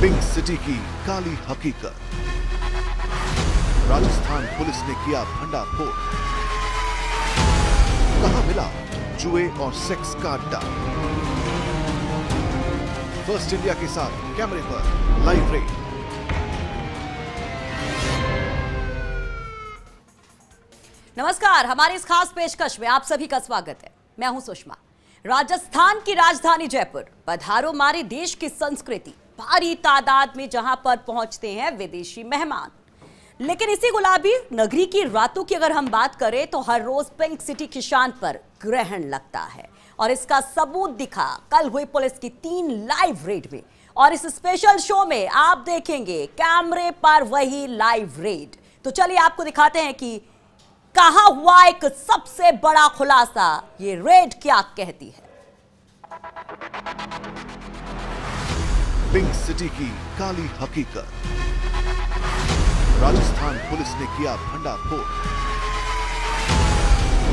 Pink city की काली हकीकत। Rajasthan police ने किया भंडाफोड़। कहा मिला जुए और सेक्स का अड्डा? फ़र्स्ट इंडिया के साथ कैमरे पर लाइव रेड। नमस्कार, हमारे इस खास पेशकश में आप सभी का स्वागत है। मैं हूँ सुषमा। राजस्थान की राजधानी जयपुर। पधारो मारे देश की संस्कृति। भारी तादाद में जहाँ पर पहुँचते हैं विदेशी मेहमान। लेकिन इसी गुलाबी नगरी की रातों की अगर हम बात करें तो हर रोज पिंक सिटी की शान पर ग्रहण लगता है। और इसका सबूत दिखा कल हुई पुलिस की तीन लाइव रेड में। और इस स्पेशल शो में आप देखेंगे कैमरे पर वही लाइव रेड। तो चलिए आपको दिखाते हैं कि कहा हुआ एक सबसे बड़ा खुलासा? ये रेड क्या कहती है? पिंक सिटी की काली हकीकत। राजस्थान पुलिस ने किया भंडाफोड़।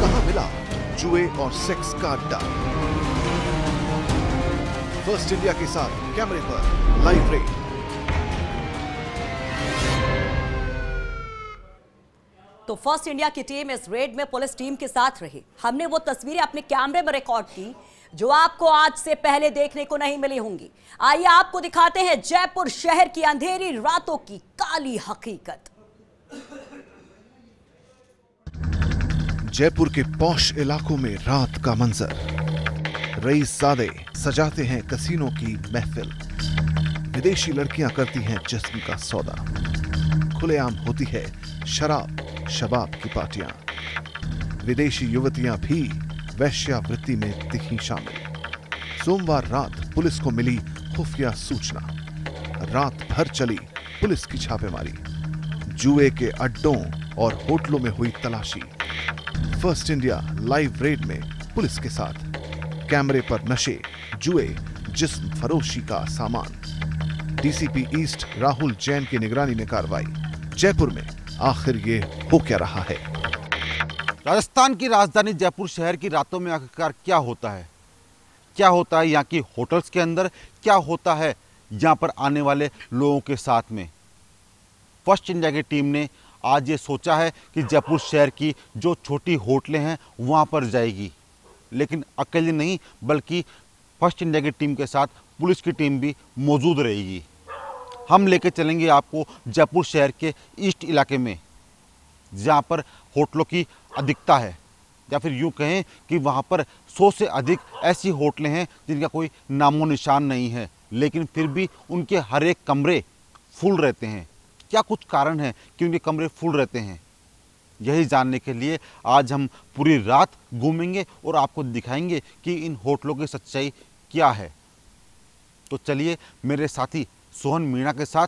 कहाँ मिला जुए और सेक्स का अड्डा? फ़र्स्ट इंडिया के साथ कैमरे पर लाइव रेड। तो फ़र्स्ट इंडिया की टीम इस रेड में पुलिस टीम के साथ रही। हमने वो तस्वीरें अपने कैमरे में रिकॉर्ड की, जो आपको आज से पहले देखने को नहीं मिली होंगी। आइए आपको दिखाते हैं जयपुर शहर की अंधेरी रातों की काली हकीकत। जयपुर के पौश इलाकों में रात का मंजर। रईस सादे सजाते हैं कसीनों की महफिल। विदेशी लड़कियाँ करती हैं जिस्म का सौदा। खुलेआम होती है शराब। शबाब की पार्टियाँ। विदेशी युवतियाँ भी वैश्यावृत्ति में दिखी शामिल। सोमवार रात पुलिस को मिली खुफिया सूचना। रात भर चली पुलिस की छापेमारी। जुए के अड्डों और होटलों में हुई तलाशी। फ़र्स्ट इंडिया लाइव रेड में पुलिस के साथ। कैमरे पर नशे, जुए, जिस्म फरोशी का सामान। डीसीपी ईस्ट राहुल जैन की निगरानी में कार्रवाई। जयपुर में आखिर ये हो क्या रहा है? राजस्थान की राजधानी जयपुर शहर की रातों में आखिरकार क्या होता है? क्या होता है यहाँ की होटल्स के अंदर? क्या होता है यहाँ पर आने वाले लोगों के साथ में? फ़र्स्ट इंडिया की टीम ने आज ये सोचा है कि जयपुर शहर की जो छोटी होटलें हैं, वहाँ पर जाएगी। लेकिन अकेले नहीं, बल्कि फ़र्स्ट इंडिया की टीम के साथ पुलिस की टीम भी मौजूद रहेगी। हम लेके चलेंगे आपको जयपुर शहर के ईस्ट इलाके में, जहाँ पर होटलों की अधिकता है। या फिर यूँ कहें कि वहाँ पर सौ से अधिक ऐसी होटलें हैं जिनका कोई नामो निशान नहीं है, लेकिन फिर भी उनके हर एक कमरे फुल रहते हैं। क्या कुछ कारण है कि उनके कमरे फुल रहते हैं? यही जानने के लिए आज हम पूरी रात घूमेंगे और आपको दिखाएँगे कि इन होटलों की सच्चाई क्या है। तो चलिए मेरे साथी सोहन मीणा के साथ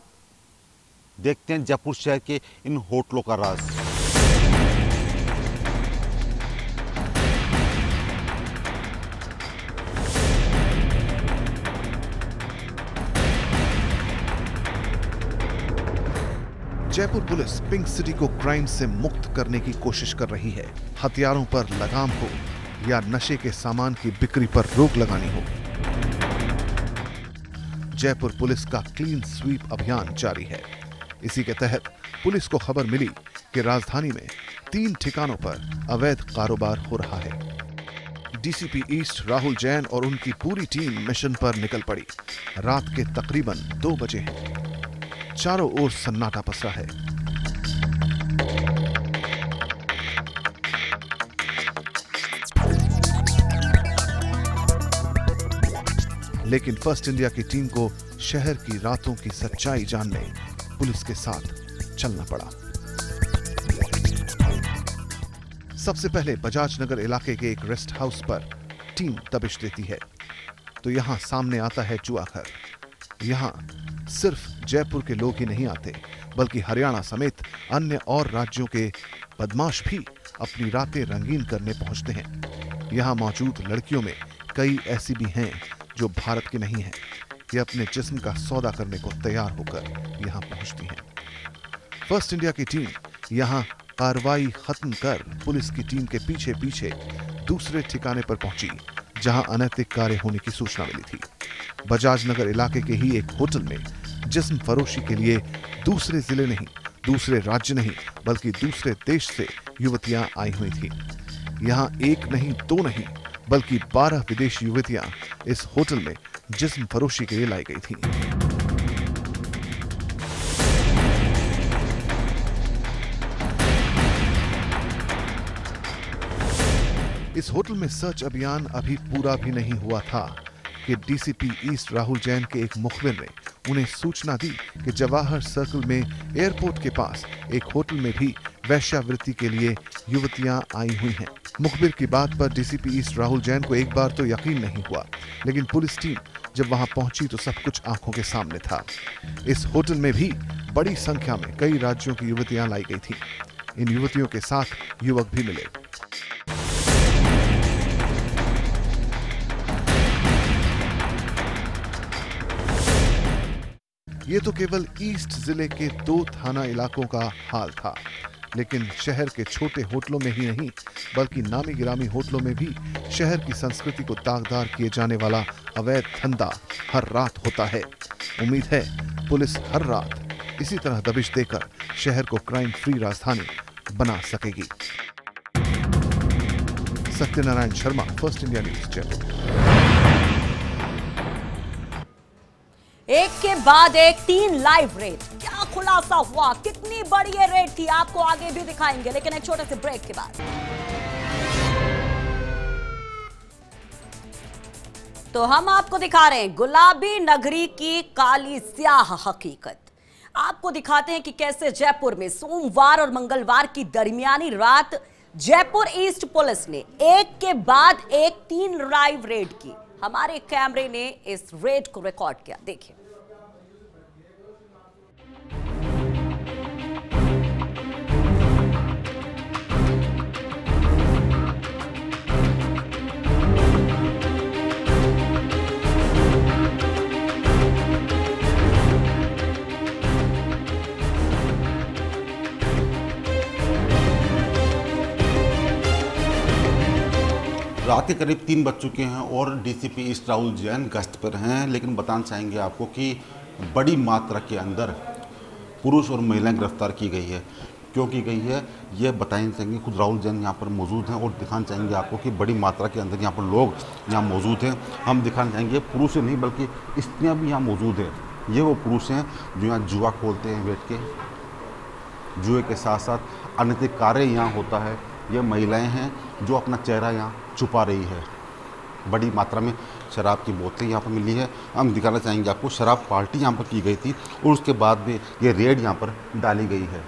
देखते हैं जयपुर शहर के इन होटलों का राज। जयपुर पुलिस पिंक सिटी को क्राइम से मुक्त करने की कोशिश कर रही है। हथियारों पर लगाम हो या नशे के सामान की बिक्री पर रोक लगानी हो। जयपुर पुलिस का क्लीन स्वीप अभियान जारी है। इसी के तहत पुलिस को खबर मिली कि राजधानी में तीन ठिकानों पर अवैध कारोबार हो रहा है। डीसीपी ईस्ट राहुल जैन और उनकी पूरी टीम मिशन पर निकल पड़ी। रात के तकरीबन दो बजे हैं। चारों ओर सन्नाटा पसरा है। लेकिन फ़र्स्ट इंडिया की टीम को शहर की रातों की सच्चाई जानने पुलिस के साथ चलना पड़ा। सबसे पहले बजाज नगर इलाके के एक रेस्ट हाउस पर टीम दबिश देती है। तो यहाँ सामने आता है जुआ घर यहाँ सिर्फ़ जयपुर के लोग ही नहीं आते, बल्कि हरियाणा समेत अन्य और राज्यों के बदमाश भी अपनी रातें रंगीन करने पहुँचते हैं। यहाँ मौजूद लड़कियों में कई ऐसी भी हैं जो भारत की नहीं है, ये अपने जिस्म का सौदा करने को तैयार होकर यहाँ पहुँचती हैं। फ़र्स्ट इंडिया की टीम यहाँ कार्रवाई खत्म कर पुलिस की टीम के पीछे पीछे दूसरे ठिकाने पर पहुँची, जहाँ अनैतिक कार्य होने की सूचना मिली थी। बजाज नगर इलाके के ही एक होटल में जिस्म फरोशी के लिए दूसरे ज़िले नहीं, दूसरे राज्य नहीं, बल्कि दूसरे देश से युवतियाँ आई हुई थी। यहाँ एक नहीं, दो नहीं बल्कि बारह विदेशी युवतियाँ इस होटल में जिस्म फरोशी के लिए लाई गई थी। इस होटल में सर्च अभियान अभी पूरा भी नहीं हुआ था कि डीसीपी ईस्ट राहुल जैन के एक मुखबिर ने उन्हें सूचना दी कि जवाहर सर्कल में एयरपोर्ट के पास एक होटल में भी वैश्यावृत्ति के लिए युवतियाँ आई हुई हैं। मुखबिर की बात पर डीसीपी ईस्ट राहुल जैन को एक बार तो यकीन नहीं हुआ। लेकिन पुलिस टीम जब वहाँ पहुँची तो सब कुछ आँखों के सामने था। इस होटल में भी बड़ी संख्या में कई राज्यों की युवतियाँ लाई गई थी। इन युवतियों के साथ युवक भी मिले। ये तो केवल ईस्ट ज़िले के दो थाना इलाकों का हाल था, लेकिन शहर के छोटे होटलों में ही नहीं बल्कि नामी गिरामी होटलों में भी शहर की संस्कृति को दागदार किए जाने वाला अवैध धंधा हर रात होता है। उम्मीद है पुलिस हर रात इसी तरह दबिश देकर शहर को क्राइम फ्री राजधानी बना सकेगी। Satyanarayan Sharma, First India news Jaipur एक के बाद एक, तीन लाइव रेट। क्या खुलासा हुआ? कितनी बड़ी ये रेड थी? आपको आगे भी दिखाएँगे, लेकिन एक छोटे से ब्रेक के बाद। तो हम आपको दिखा रहे हैं गुलाबी नगरी की काली स्याह हकीकत। आपको दिखाते हैं कि कैसे जयपुर में सोमवार और मंगलवार की दरमियानी रात जयपुर ईस्ट पुलिस ने एक के बाद एक तीन लाइव रेड की। हमारे कैमरे ने इस रेड को रिकॉर्ड किया। देखिए। के करीब तीन बज चुके हैं और डीसीपी ईस्ट राहुल जैन गश्त पर हैं, लेकिन बताना चाहेंगे आपको कि बड़ी मात्रा के अंदर पुरुष और महिलाएँ गिरफ़्तार की गई है। क्यों की गई है? ये बताना चाहेंगे, खुद राहुल जैन यहाँ पर मौजूद हैं और दिखाना चाहेंगे आपको कि बड़ी मात्रा के अंदर यहाँ पर लोग यहाँ मौजूद हैं। हम दिखाना चाहेंगे, पुरुष नहीं, बल्कि स्त्रियाँ भी यहाँ मौजूद हैं। ये वो पुरुष हैं जो यहाँ जुआ खोलते हैं बैठ के। जुए के साथ साथ अनैतिक कार्य यहाँ होता है। ये महिलाएँ हैं जो अपना चेहरा यहाँ छुपा रही है। बड़ी मात्रा में शराब की बोतलें यहाँ पर मिली है। हम दिखाना चाहेंगे आपको, शराब पार्टी यहाँ पर की गई थी और उसके बाद भी ये रेड यहाँ पर डाली गई है।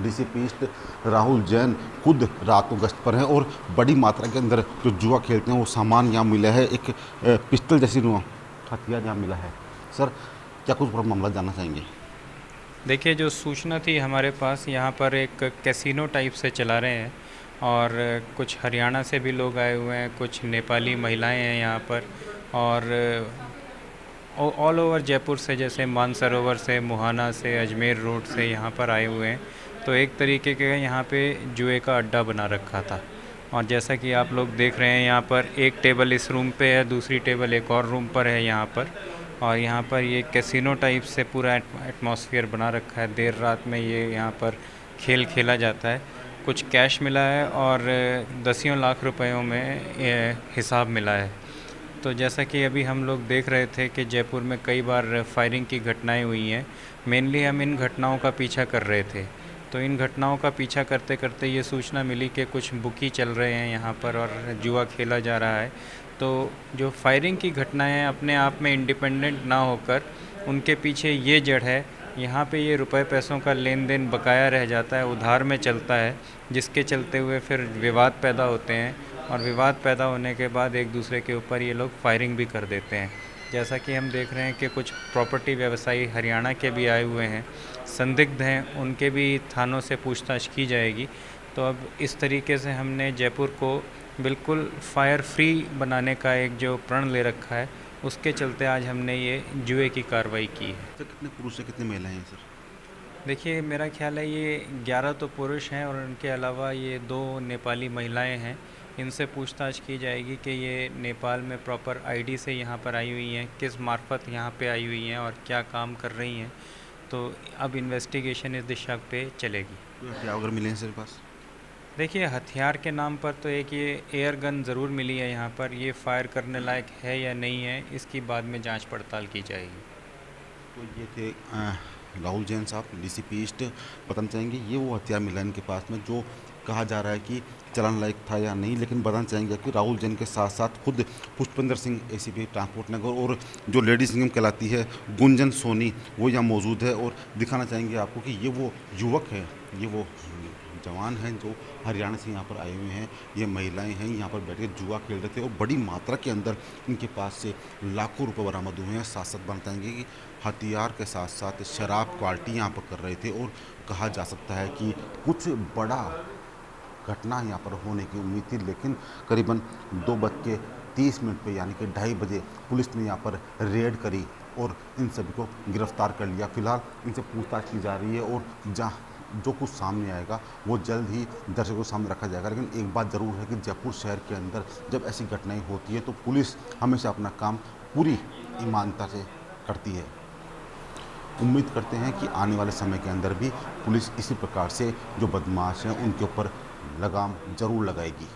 डीसीपी ईस्ट राहुल जैन खुद रात को गश्त पर हैं और बड़ी मात्रा के अंदर जो जुआ खेलते हैं वो सामान यहाँ मिला है। एक पिस्टल जैसी हथियार यहाँ मिला है। सर, क्या कुछ पूरा मामला जानना चाहेंगे। देखिए, जो सूचना थी हमारे पास, यहाँ पर एक कैसीनो टाइप से चला रहे हैं और कुछ हरियाणा से भी लोग आए हुए हैं, कुछ नेपाली महिलाएँ हैं यहाँ पर और ऑल ओवर जयपुर से, जैसे मानसरोवर से, मुहाना से, अजमेर रोड से यहाँ पर आए हुए हैं। तो एक तरीके के यहाँ पे जुए का अड्डा बना रखा था और जैसा कि आप लोग देख रहे हैं, यहाँ पर एक टेबल इस रूम पे है, दूसरी टेबल एक और रूम पर है यहाँ पर। और यहाँ पर ये कैसीनो टाइप से पूरा एटमॉस्फेयर बना रखा है। देर रात में ये यहाँ पर खेल खेला जाता है। कुछ कैश मिला है और दसियों लाख रुपयों में हिसाब मिला है। तो जैसा कि अभी हम लोग देख रहे थे कि जयपुर में कई बार फायरिंग की घटनाएँ हुई हैं। मेनली हम इन घटनाओं का पीछा कर रहे थे। तो इन घटनाओं का पीछा करते करते ये सूचना मिली कि कुछ बुकी चल रहे हैं यहाँ पर और जुआ खेला जा रहा है। तो जो फायरिंग की घटनाएँ अपने आप में इंडिपेंडेंट ना होकर, उनके पीछे ये जड़ है, यहाँ पे ये रुपए पैसों का लेन देन बकाया रह जाता है, उधार में चलता है, जिसके चलते हुए फिर विवाद पैदा होते हैं और विवाद पैदा होने के बाद एक दूसरे के ऊपर ये लोग फायरिंग भी कर देते हैं। जैसा कि हम देख रहे हैं कि कुछ प्रॉपर्टी व्यवसायी हरियाणा के भी आए हुए हैं, संदिग्ध हैं, उनके भी थानों से पूछताछ की जाएगी। तो अब इस तरीके से हमने जयपुर को बिल्कुल फायर फ्री बनाने का एक जो प्रण ले रखा है उसके चलते आज हमने ये जुए की कार्रवाई की है। सर कितने पुरुष है कितनी महिलाएँ हैं सर? देखिए मेरा ख्याल है ये 11 तो पुरुष हैं और उनके अलावा ये दो नेपाली महिलाएँ हैं। इनसे पूछताछ की जाएगी कि ये नेपाल में प्रॉपर आईडी से यहाँ पर आई हुई हैं किस मार्फत यहाँ पे आई हुई हैं और क्या काम कर रही हैं। तो अब इन्वेस्टिगेशन इस दिशा पे चलेगी। क्या अगर मिले हैं सर पास? देखिए, हथियार के नाम पर तो एक ये एयर गन ज़रूर मिली है यहाँ पर। ये फायर करने लायक है या नहीं है, इसकी बाद में जाँच पड़ताल की जाएगी। तो ये थे राहुल जैन साहब डी डीसीपी ईस्ट बताना चाहेंगे। ये वो हथियार मिला इनके पास में, जो कहा जा रहा है कि चलन लायक था या नहीं, लेकिन बताना चाहेंगे कि राहुल जैन के साथ साथ खुद पुष्पेंद्र सिंह एसीपी ट्रांसपोर्ट नगर और जो लेडी सिंगम कहलाती है, गुंजन सोनी, वो यहाँ मौजूद है। और दिखाना चाहेंगे आपको कि ये वो युवक है, ये वो जवान हैं जो हरियाणा से यहाँ पर आए हुए हैं। ये महिलाएँ हैं, यहाँ पर बैठ के जुआ खेल रहे थे और बड़ी मात्रा के अंदर इनके पास से लाखों रुपए बरामद हुए हैं। साथ साथ बताएँगे कि हथियार के साथ साथ शराब क्वालिटी यहाँ पर कर रहे थे और कहा जा सकता है कि कुछ बड़ा घटना यहाँ पर होने की उम्मीद थी, लेकिन करीबन दो बज के तीस मिनट पर यानी कि ढाई बजे पुलिस ने यहाँ पर रेड करी और इन सभी को गिरफ़्तार कर लिया। फ़िलहाल इनसे पूछताछ की जा रही है और जहाँ जो कुछ सामने आएगा, वो जल्द ही दर्शकों के सामने रखा जाएगा। लेकिन एक बात ज़रूर है कि जयपुर शहर के अंदर जब ऐसी घटनाएँ होती है तो पुलिस हमेशा अपना काम पूरी ईमानता से करती है। उम्मीद करते हैं कि आने वाले समय के अंदर भी पुलिस इसी प्रकार से जो बदमाश हैं, उनके ऊपर लगाम ज़रूर लगाएगी।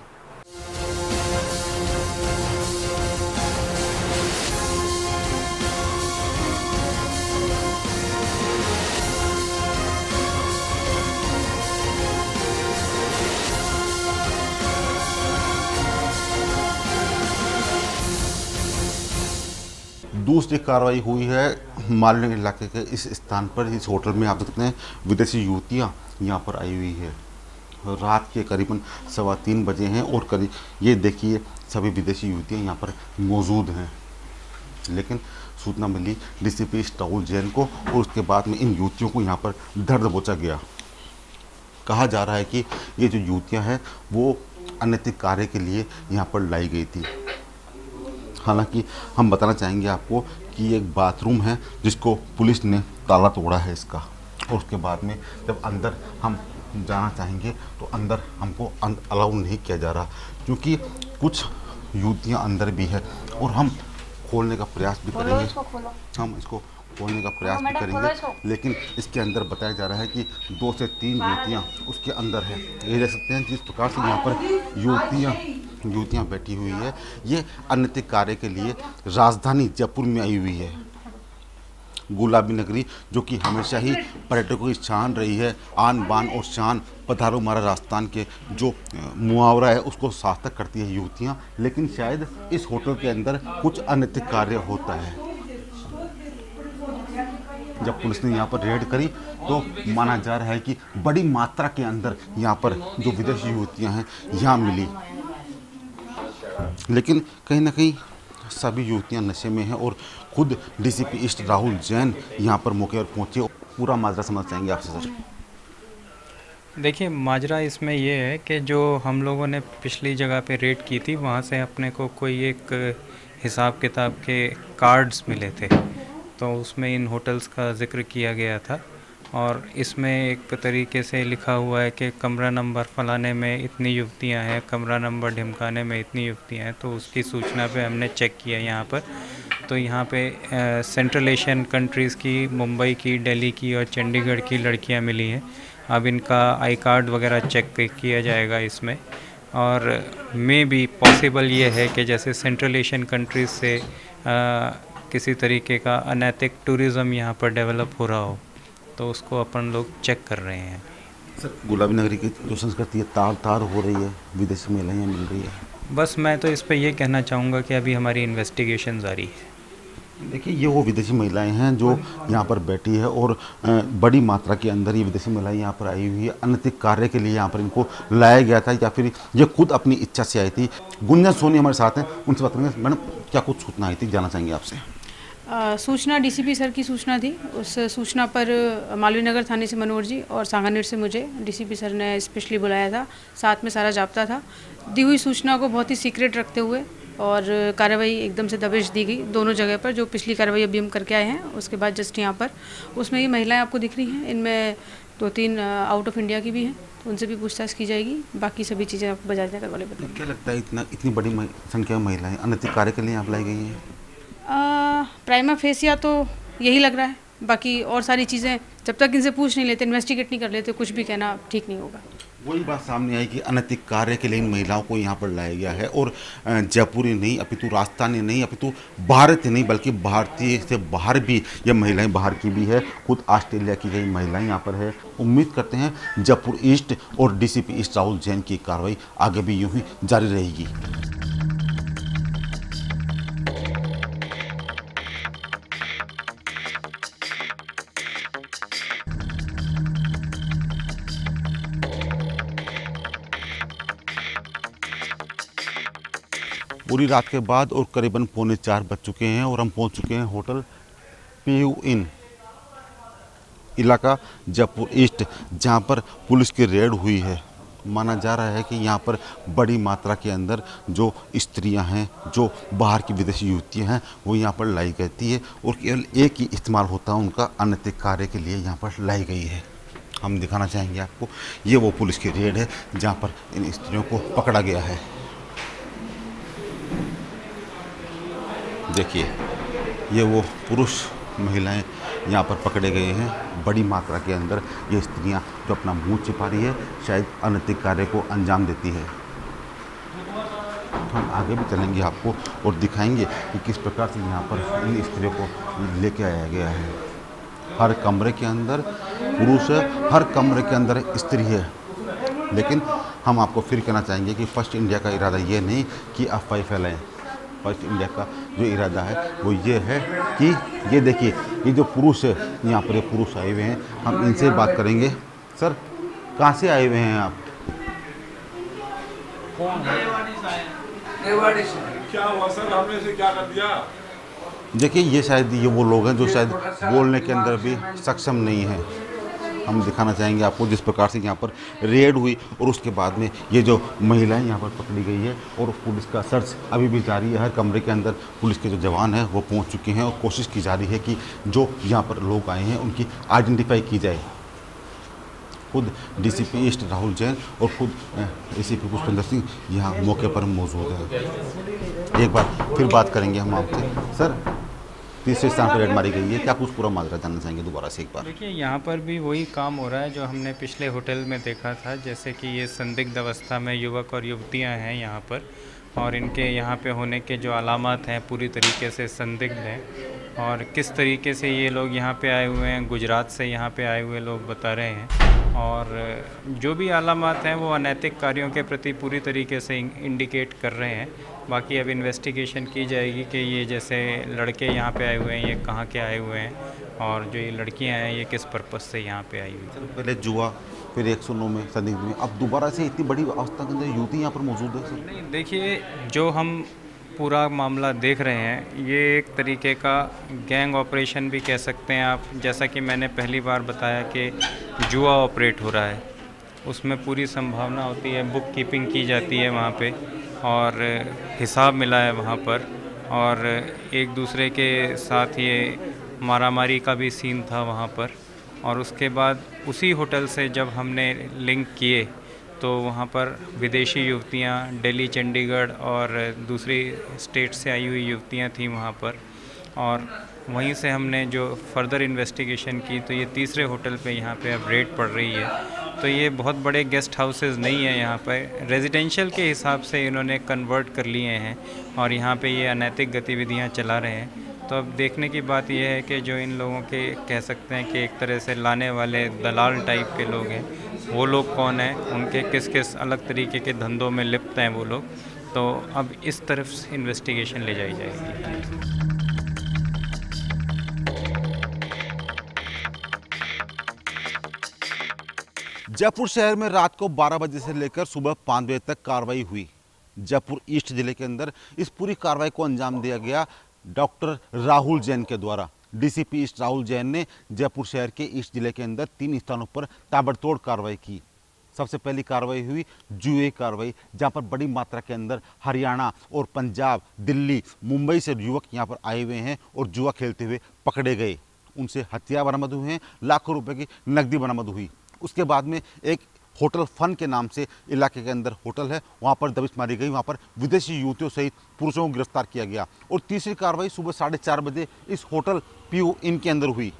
दूसरी कार्रवाई हुई है मालिनी इलाके के। इस स्थान पर, इस होटल में आप देखते हैं, विदेशी युवतियाँ यहाँ पर आई हुई है। रात के करीबन सवा तीन बजे हैं और करीब, ये देखिए, सभी विदेशी युवतियाँ यहाँ पर मौजूद हैं। लेकिन सूचना मिली डीसीपी राहुल जैन को और उसके बाद में इन युवतियों को यहाँ पर दर्द बोचा गया। कहा जा रहा है कि ये जो युवतियाँ हैं, वो अनैतिक कार्य के लिए यहाँ पर लाई गई थी। हालाँकि हम बताना चाहेंगे आपको कि एक बाथरूम है जिसको पुलिस ने ताला तोड़ा है इसका। और उसके बाद में जब अंदर हम जाना चाहेंगे तो अंदर हमको अलाउ नहीं किया जा रहा क्योंकि कुछ युवतियाँ अंदर भी है और हम खोलने का प्रयास भी करेंगे। हम इसको खोलने का प्रयास भी करेंगे लेकिन इसके अंदर बताया जा रहा है कि दो से तीन युवतियाँ उसके अंदर है। ये देख सकते हैं जिस प्रकार से यहाँ पर युवतियाँ युवतियाँ बैठी हुई है। ये अनैतिक कार्य के लिए राजधानी जयपुर में आई हुई है। गुलाबी नगरी जो कि हमेशा ही पर्यटकों की शान रही है। आन बान और शान पधारो हमारा राजस्थान के जो मुहावरा है उसको सार्थक करती है युवतियाँ। लेकिन शायद इस होटल के अंदर कुछ अनैतिक कार्य होता है। जब पुलिस ने यहाँ पर रेड करी तो माना जा रहा है कि बड़ी मात्रा के अंदर यहाँ पर जो विदेशी युवतियाँ हैं, यहाँ मिली। लेकिन कहीं ना कहीं सभी युवतियाँ नशे में हैं और खुद डीसीपी ईस्ट राहुल जैन यहाँ पर मौके पर पहुँचे। पूरा माजरा समझ चाहेंगे आपसे, सर। देखिए, माजरा इसमें यह है कि जो हम लोगों ने पिछली जगह पे रेड की थी, वहाँ से अपने को कोई एक हिसाब किताब के कार्ड्स मिले थे। तो उसमें इन होटल्स का ज़िक्र किया गया था और इसमें एक तरीके से लिखा हुआ है कि कमरा नंबर फलाने में इतनी युवतियाँ हैं कमरा नंबर ढिमकाने में इतनी युवतियाँ हैं तो उसकी सूचना पे हमने चेक किया यहाँ पर। तो यहाँ पे सेंट्रल एशियन कंट्रीज़ की मुंबई की दिल्ली की और चंडीगढ़ की लड़कियाँ मिली हैं। अब इनका आई कार्ड वगैरह चेक किया जाएगा इसमें। और मे भी पॉसिबल ये है कि जैसे सेंट्रल एशियन कंट्रीज़ से आ, किसी तरीके का अनैतिक टूरिज़्म यहाँ पर डेवलप हो रहा हो तो उसको अपन लोग चेक कर रहे हैं। सर गुलाबी नगरी की जो संस्कृति है तार तार हो रही है विदेशी महिलाएँ मिल रही है। बस मैं तो इस पर ये कहना चाहूँगा कि अभी हमारी इन्वेस्टिगेशन जारी है। देखिए ये वो विदेशी महिलाएँ हैं जो यहाँ पर बैठी है और बड़ी मात्रा के अंदर ये विदेशी महिलाएँ यहाँ पर आई हुई है। अनैतिक कार्य के लिए यहाँ पर इनको लाया गया था या फिर ये खुद अपनी इच्छा से आई थी। गुंजन सोनी हमारे साथ हैं उनसे बात करेंगे। मैडम क्या कुछ सूचना आई थी? जाना चाहेंगे आपसे। सूचना डीसीपी सर की सूचना थी। उस सूचना पर मालवीय नगर थाने से मनोहर जी और सांगानेर से मुझे डीसीपी सर ने स्पेशली बुलाया था। साथ में सारा जाप्ता था। दी हुई सूचना को बहुत ही सीक्रेट रखते हुए और कार्रवाई एकदम से दबिश दी गई दोनों जगह पर जो पिछली कार्रवाई अभी हम करके आए हैं। उसके बाद जस्ट यहाँ पर। उसमें ये महिलाएँ आपको दिख रही हैं। इनमें दो तीन आउट ऑफ़ इंडिया की भी हैं। तो उनसे भी पूछताछ की जाएगी। बाकी सभी चीज़ें आपको बजाज नगर वाले बताएँगे क्या लगता है इतना इतनी बड़ी संख्या में महिलाएँ अनैतिक कार्य के लिए यहाँ लाई गई हैं? प्राइमा फेसिया तो यही लग रहा है। बाकी और सारी चीज़ें, जब तक इनसे पूछ नहीं लेते इन्वेस्टिगेट नहीं कर लेते, कुछ भी कहना ठीक नहीं होगा। वही बात सामने आई कि अनैतिक कार्य के लिए इन महिलाओं को यहाँ पर लाया गया है और जयपुरी नहीं, अपितु राजस्थानी नहीं, अपितु भारत ही नहीं, बल्कि भारतीय से बाहर भी ये महिलाएँ बाहर की भी है। खुद ऑस्ट्रेलिया की गई महिलाएँ यहाँ पर है। उम्मीद करते हैं जयपुर ईस्ट और डीसीपी ईस्ट राहुल जैन की कार्रवाई आगे भी यूँ ही जारी रहेगी। पूरी रात के बाद और करीबन पौने चार बज चुके हैं और हम पहुँच चुके हैं होटल पी यू इन इलाका जयपुर ईस्ट, जहाँ पर पुलिस की रेड हुई है। माना जा रहा है कि यहाँ पर बड़ी मात्रा के अंदर जो स्त्रियाँ हैं, जो बाहर की विदेशी युवतियाँ हैं, वो यहाँ पर लाई गई है और केवल एक ही इस्तेमाल होता है उनका अनैतिक कार्य के लिए यहाँ पर लाई गई है। हम दिखाना चाहेंगे आपको, ये वो पुलिस की रेड है जहाँ पर इन स्त्रियों को पकड़ा गया है। देखिए, ये वो पुरुष महिलाएँ यहाँ पर पकड़े गए हैं, बड़ी मात्रा के अंदर ये स्त्रियाँ जो अपना मुँह छिपा रही है, शायद अनैतिक कार्य को अंजाम देती है। हम आगे भी चलेंगे आपको और दिखाएँगे कि किस प्रकार से यहाँ पर इन स्त्रियों को लेके आया गया है। हर कमरे के अंदर पुरुष है हर कमरे के अंदर स्त्री है। लेकिन हम आपको फिर कहना चाहेंगे कि फ़र्स्ट इंडिया का इरादा ये नहीं कि अफवाह फैलाएँ। फ़र्स्ट इंडिया का जो इरादा है वो ये है कि ये देखिए ये जो पुरुष है यहाँ पर पुरुष आए हुए हैं हम इनसे बात करेंगे। सर कहाँ से आए हुए हैं आप? क्या हुआ सर? हमने से क्या कर दिया? देखिए ये शायद ये वो लोग हैं जो शायद बोलने के अंदर भी सक्षम नहीं हैं। हम दिखाना चाहेंगे आपको जिस प्रकार से यहाँ पर रेड हुई और उसके बाद में ये जो महिलाएँ यहाँ पर पकड़ी गई है और पुलिस का सर्च अभी भी जारी है, हर कमरे के अंदर पुलिस के जो जवान हैं वो पहुँच चुके हैं और कोशिश की जा रही है कि जो यहाँ पर लोग आए हैं उनकी आइडेंटिफाई की जाए। खुद डीसीपी ईस्ट राहुल जैन और खुद एसीपी पुष्पेंद्र सिंह यहाँ मौके पर मौजूद हैं। एक बार फिर बात करेंगे हम आपसे। सर तीसरे स्थान पर रेड मारी गई। है क्या कुछ पूरा माजरा जानना चाहेंगे दोबारा से एक बार। देखिए, यहाँ पर भी वही काम हो रहा है जो हमने पिछले होटल में देखा था, जैसे कि ये संदिग्ध अवस्था में युवक और युवतियाँ हैं यहाँ पर। और इनके यहाँ पे होने के जो अलामत हैं, पूरी तरीके से संदिग्ध हैं। और किस तरीके से ये लोग यहाँ पे आए हुए हैं, गुजरात से यहाँ पे आए हुए लोग बता रहे हैं। और जो भी अलामत हैं, वो अनैतिक कार्यों के प्रति पूरी तरीके से इंडिकेट कर रहे हैं। बाकी अब इन्वेस्टिगेशन की जाएगी कि ये जैसे लड़के यहाँ पे आए हुए हैं, ये कहाँ के आए हुए हैं, और जो ये लड़कियाँ हैं, ये किस पर्पज़ से यहाँ पे आई हुई पहले जुआ। फिर एक सौ नौ में संदिग्ध में। अब दोबारा से इतनी बड़ी अवस्था के अंदर युवती यहाँ पर मौजूद है, सर? नहीं, देखिए, जो हम पूरा मामला देख रहे हैं, ये एक तरीके का गैंग ऑपरेशन भी कह सकते हैं आप। जैसा कि मैंने पहली बार बताया कि जुआ ऑपरेट हो रहा है। उसमें पूरी संभावना होती है बुक कीपिंग की जाती है वहाँ पे, और हिसाब मिला है वहाँ पर। और एक दूसरे के साथ ये मारामारी का भी सीन था वहाँ पर। और उसके बाद उसी होटल से जब हमने लिंक किए तो वहाँ पर विदेशी युवतियाँ, दिल्ली, चंडीगढ़ और दूसरी स्टेट से आई हुई युवतियाँ थीं वहाँ पर। और वहीं से हमने जो फर्दर इन्वेस्टिगेशन की तो ये तीसरे होटल पे यहाँ पे अब रेट पड़ रही है। तो ये बहुत बड़े गेस्ट हाउसेस नहीं है यहाँ पर रेजिडेंशियल के हिसाब से इन्होंने कन्वर्ट कर लिए हैं और यहाँ पे ये अनैतिक गतिविधियाँ चला रहे हैं। तो अब देखने की बात यह है कि जो इन लोगों के कह सकते हैं कि एक तरह से लाने वाले दलाल टाइप के लोग हैं, वो लोग कौन हैं? उनके किस किस अलग तरीके के धंधों में लिप्त हैं वो लोग? तो अब इस तरफ़ से इन्वेस्टिगेशन ले जाई जाएगी। जयपुर शहर में रात को 12 बजे से लेकर सुबह 5 बजे तक कार्रवाई हुई। जयपुर ईस्ट ज़िले के अंदर इस पूरी कार्रवाई को अंजाम दिया गया। डॉक्टर राहुल जैन के द्वारा। डीसीपी ईस्ट राहुल जैन ने जयपुर शहर के ईस्ट ज़िले के अंदर तीन स्थानों पर ताबड़तोड़ कार्रवाई की। सबसे पहली कार्रवाई हुई जुए कार्रवाई, जहाँ पर बड़ी मात्रा के अंदर हरियाणा और पंजाब, दिल्ली, मुंबई से युवक यहाँ पर आए हुए हैं और जुआ खेलते हुए पकड़े गए। उनसे हथियार बरामद हुए हैं, लाखों रुपए की नकदी बरामद हुई। उसके बाद में एक होटल फन के नाम से इलाके के अंदर होटल है। वहाँ पर दबिश मारी गई। वहाँ पर विदेशी युवतियों सहित पुरुषों को गिरफ़्तार किया गया। और तीसरी कार्रवाई सुबह साढ़े चार बजे इस होटल पी ओ इन के अंदर हुई।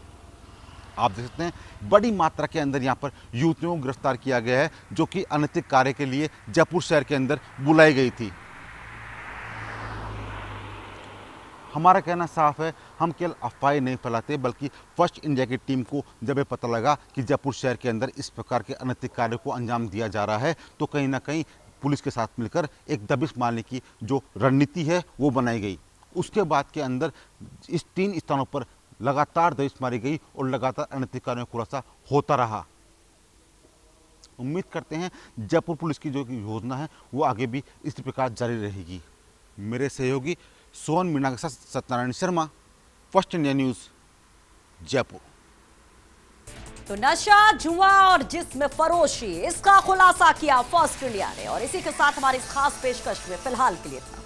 आप देख सकते हैं, बड़ी मात्रा के अंदर यहाँ पर युवतियों को गिरफ़्तार किया गया है, जो कि अनैतिक कार्य के लिए जयपुर शहर के अंदर बुलाई गई थी। हमारा कहना साफ़ है, हम केवल अफवाहें नहीं फैलाते, बल्कि फ़र्स्ट इंडिया की टीम को जब ये पता लगा कि जयपुर शहर के अंदर इस प्रकार के अनैतिक कार्य को अंजाम दिया जा रहा है तो कहीं ना कहीं पुलिस के साथ मिलकर एक दबिश मारने की जो रणनीति है, वो बनाई गई। उसके बाद के अंदर इस तीन स्थानों पर लगातार दबिश मारी गई और लगातार अनैतिक कार्यों का खुलासा होता रहा। उम्मीद करते हैं जयपुर पुलिस की जो योजना है, वो आगे भी इसी प्रकार जारी रहेगी। मेरे सहयोगी सोहन मीणा के साथ Satyanarayan Sharma, First India news, Jaipur. तो नशा, जुआ और जिसम फरोशी, इसका खुलासा किया फ़र्स्ट इंडिया ने और इसी के साथ हमारी खास पेशकश में फ़िलहाल के लिए था